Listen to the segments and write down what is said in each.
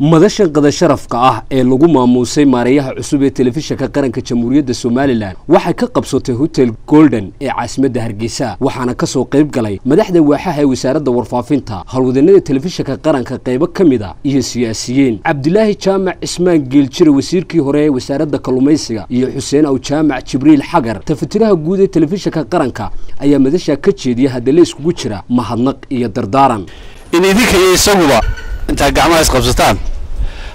madashan qada sharafka ah ee lagu maamuusay maareeyaha cusub ee telefishinka qaranka jamhuuriyadda somalilan waxay ka qabsatay hotel golden ee caasimadda hargeysa waxaana ka soo qayb galay madaxda waaxaha ee wasaaradda warfaafinta howlwadanada telefishinka qaranka qaybo ka mid a iyo siyaasiyiin. Cabdilaahi jaamac cismaan geeljire wasiirkii hore ee wasaaradda kalluumaysiga iyo xuseen aw jaamac jibriil xagar tafatiraha guud ee telefishinka qaranka ayaa madashaa ka jeediya hadalla iskugu jira mahadnaq iyo dardaaran. In idinka iyo isaguba intaa gacmaha isqabsataan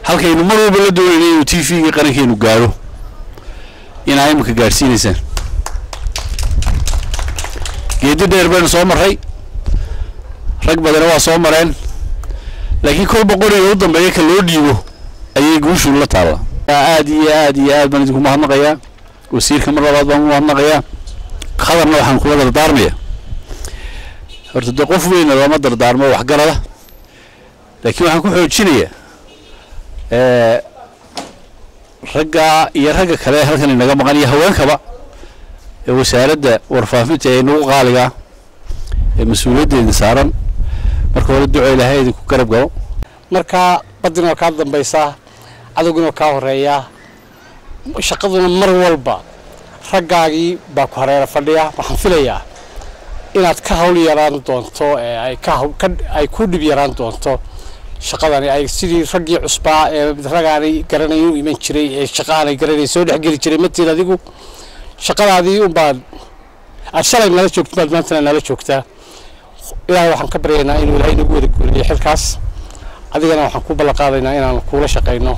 halkaynu mar walba la doonayna inuu t v-ga qarankeenu gaadho inaa imika gaadhsiinaysaan geedi dheer baynu soo marray. Rag badana waa soo mareen. Laakiin kolba qoriga u dambeeya ka loo dhiibo ayay guushu la taalla aad iyo aad iyo aad baan idinku mahadnaqayaa. Wasiirka mar labaad baan u mahadnaqayaa. Khabarna waxaan kula dardaarmaya horta dee qof weyna lama dardaarmo waxgarada laakiin waxaan ku xoojinayaa ragga iyo ragga kale halkan inaga maqan iyo haweenkaba ee wasaaradda warfaafinta ee nagu qaaliga ee mas'uuliyaddeeda saaran. Marka hore duco ilaahay idinku garab galo. Markaa badin oo kaa dambaysaa cadowgin oo kaa horeeyaa shaqaduna mar walba raggaagii baa ku hareera fadhiya. Waxaan filayaa inaad ka hawl yaraan doonto ee ay ku dhib yaraan doonto shaqadani ay sidii raggii cusbaa ee ragaanay garanay u iman jiray ee shaqaanay garanay soo dhexgeli jiray. Matiin adigu shaqadaadii unbaad aad shalay nala joogto baad maantana nala joogtaa. Ilaahay waxaan ka baryaynaa inuu ilaahay nagu wada guuliyo xilkaas. Adigana waxaan ku ballan qaadaynaa inaan kuula shaqayno.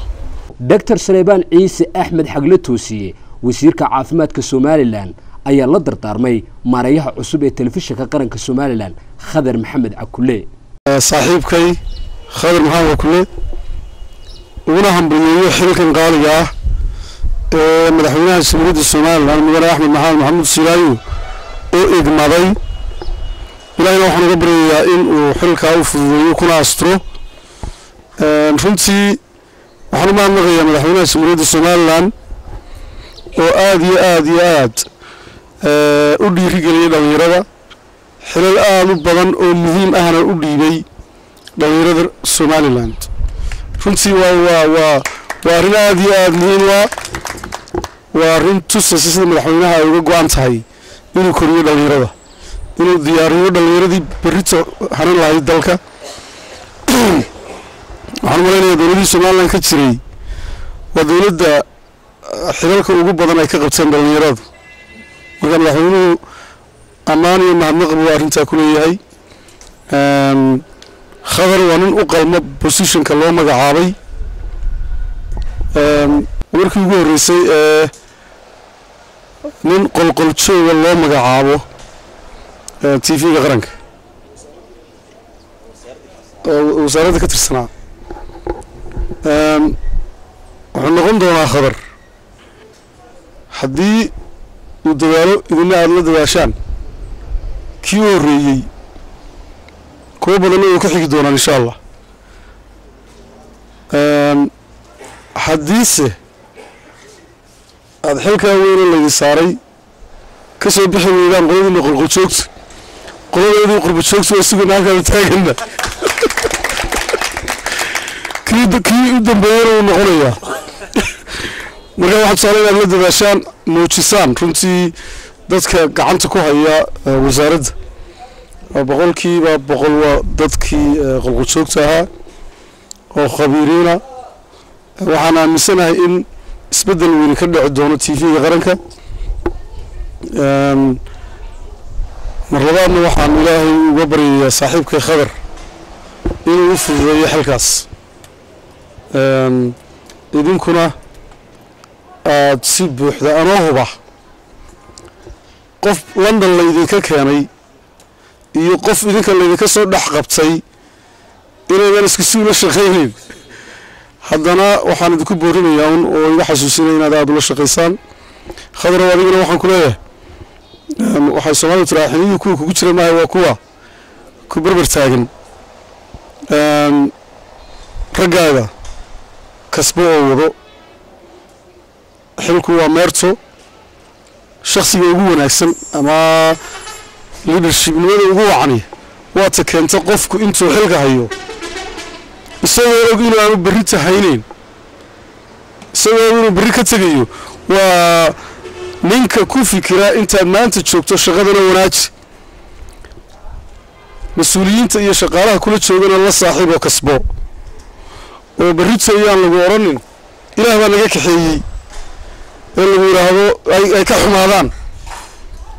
Doctor saleebaan ciise axmed xagle toosiye wasiirka caafimaadka somalilan ayaa la dardaarmay maareeyaha cusub ee telefishinka qaranka somalilan khadar maxamed cakule saaxiibkay khadar maxamed cakule uguna hambalyeeyo xilkan qaaliga ah ee madaxweynaha jamhuuriyadda somalilan mudane axmed maxamed maxamuud silaayo oo igmaday ilaahina waxaan uga baryayaa in uu xilkaa u fududeeyo kuna asturo runtii waxaan u mahadnaqayaa madaxweynaha jamhuuriyadda somalilan oo aada iyo aada iyo aad u dhiirigeliyay dhallinyarada xilal aada u badan oo muhiim ahna u dhiibay somalilan runtii waa arrin aada iyo aada muhiim waa waa arrin tusaysa sida madaxweynaha ay uga go-an tahay inuu koriyo dhallinyarada inuu diyaariyo dhallinyaradii berrito hanan lahayd dalka. Waxaan malaynayaa dowladdii somalilan ka jiray waa dowladda xilalka ugu badan ay ka qabteen dhallinyaradu. Marka madaxweynuhu ammaan iyo mahadnaq buu arrintaa ku leeyahay khadar waa nin u qalmo positionka loo magacaabay. Markii ugu horreysay ee nin qolqoljooga loo magacaabo t v-ga qaranka. Oo wasaaradda ka tirsanaa. Wuxuu noqon doonaa khadar haddii uu dadaalo idina aada la dadaashaan. Kii u horreeyey kuwo badanna uu ka xigi doonaan insha allah haddiise aada xilkaa weyne laydi saaray ka soo bixi weydaan qoladiina qolqoljoogta qoladeedii qurbajoogta waa sugana halkaada taagana kii u dambeeyana wuu noqonayaa. Marka waxaa tusaale inaad la dadaashaan muujisaan runtii dadka gacanta ku haya wasaaradda boqolkiiba boqol waa dadkii qolqoljoogta ahaa oo khabiiriina. Waxaan aaminsanahay in isbeddel weyni ka dhici doono t v-ga qaranka. Mar labaadna waxaan ilaahay uga baryayaa saaxiibkay khadar inuu u fududeeyo xilkaas. Idinkuna aada si buuxda anoo huba. Qof london laydinka keenay iyo qof idinka laydinka soo dhex qabtay inaydan isku si ula shaqaynayn haddana waxaan idinku boorinayaa un oo iga xasuusinaya inaad aada ula shaqaysaan. Khadarow adigana waxaan ku leeyahay. Waxay soomaalida tiraa xiniyii kuwa kugu jira maaha waa kuwa. Ku berber taagan. Raggaaga kasbo oo wado. Xilku waa meerto. Shaksiga ugu wanaagsan ama leadershipnimada ugu wacni waata keenta qofku intuu xilka hayo. Isagoo og inuu aanu berri tahayneyn isagoo og inuu berri ka tegayo waa ninka ku fikira intaad maanta joogto shaqadana wanaaji. Mas'uuliyiinta iyo shaqaalaha kula joogana la saaxiib oo kasbo. Oo berrito ayaan lagu odhanin ilaah baa naga kaxeeyey ee lagu yidhaahdo ay ka xumaadaan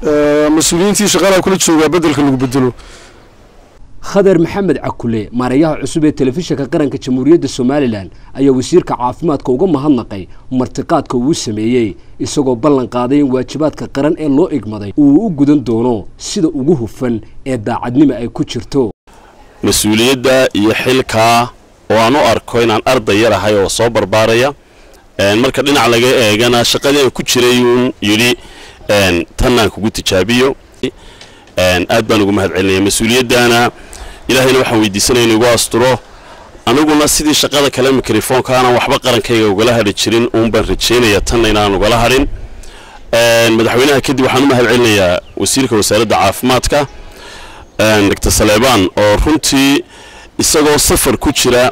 mas'uuliyiintii shaqaalaha kula joogaa beddelka lagu bedelo khadar maxamed cakule maarayaha cusub ee telefishinka qaranka jamhuuriyadda somalilan ayaa wasiirka caafimaadka uga mahadnaqay martiqaadka uu sameeyey isagoo ballan qaaday in waajibaadka qaran ee loo igmaday uu u gudan doono sida ugu hufan ee daacadnimo ay ku jirto. Mas'uuliyadda iyo xilkaa oo aan u arko inaan arday yar ahay oo soo barbaaraya marka dhinac laga eegana shaqadii aan ku jiray uun yidhi tannaan kugu tijaabiyo. Aad baan ugu mahad celinaya mas'uuliyaddaana. Ilaahayna waxaan weydiisanaya in igu asturo. Aniguna sidii shaqada kale mikrofoonka waxba qarankayga ugala hadhi jirin uun baan rajaynaya tanna inaan ugala hadhin. Madaxweynaha kadib waxaan u mahad wasiirka wasaaradda caafimaadka doctor saleebaan oo runtii isagoo safar ku jira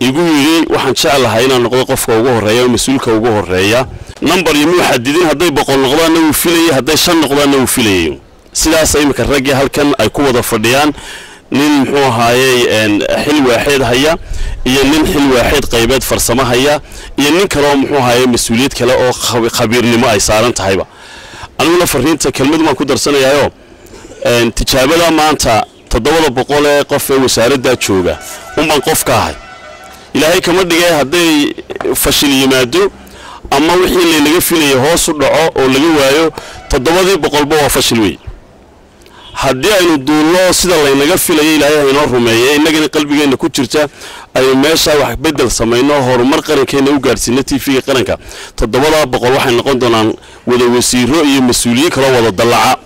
igu yidhi waxaan jeclahay inaan noqdo qofka ugu horreeya oo mas'uulka ugu horreeya number iyo muu xadidin hadday boqol noqdaanna wuu filayay hadday shan noqdaanna wuu filayay sidaas iminka raggii halkan ay ku wada fadhiyaan. Nin muxuu ahaayey xil waaxeed haya iyo nin xil waaxeed qaybeed farsamo haya iyo nin kaleoo muxuu ahaayey mas'uuliyad kale oo khabiirnimo ay saaran tahayba. Aniguna fariinta kelmadu baan ku darsanayaayo. Tijaabada maanta toddobada boqol ee qof ee wasaaraddaa jooga unbaan qof ka ahay. Ilaahay kama dhigay hadday fashil yimaado ama wixii laynaga filaya hoos u dhaco oo laga waayo toddobadii boqolba waa fashil wey haddii aynu duullo sida laynaga filaya ilaahay haynoo rumeeye innagana qalbigeenna ku jirta aynu meeshaa wax beddel samayno horumar qarankeenna u gaadhsiino t v-ga qaranka. Toddobadaa boqol waxay noqon doonaan wada wasiiro iyo mas'uuliyiin kaloo wada dallaca